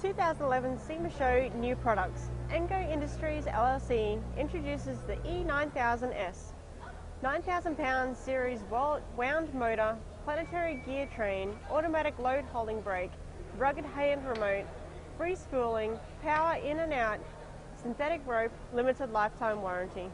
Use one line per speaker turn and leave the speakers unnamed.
2011 SEMA Show new products. Engo Industries LLC introduces the E9000S. 9,000 pound series wound motor, planetary gear train, automatic load holding brake, rugged hand remote, free spooling, power in and out, synthetic rope, limited lifetime warranty.